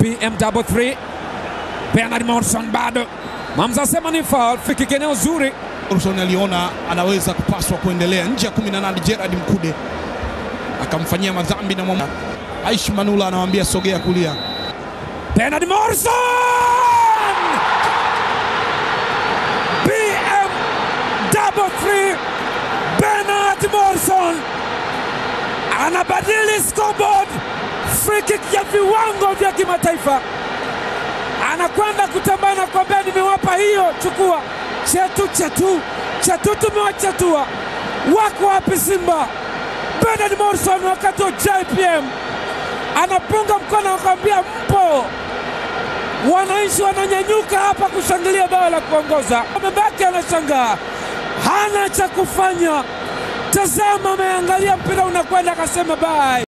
BMW3 Bernard Morrison bado Mamza asema ni foul, free kick eneo zuri. Morrison aliona anaweza kupaswa kuendelea nje ya 18. Gerard Mkude akamfanyia madhambi na mwamu. Aish Manula anamwambia sogea kulia. Bernard Morrison! BMW3 Bernard Morrison anabadili scoreboard, free kick ya viwango vya kimataifa, anakwenda kutambana na kuambia nimewapa hiyo, chukua chetu chetu chetu, tumewachetua. Wako wapi Simba? Bernard Morrison wakati wa JPM anapunga mkono akamwambia mpo. Wananchi wananyanyuka hapa kushangilia bao la kuongoza. Amebaki anashangaa, hana cha kufanya. Tazama, ameangalia mpira unakwenda, akasema bye.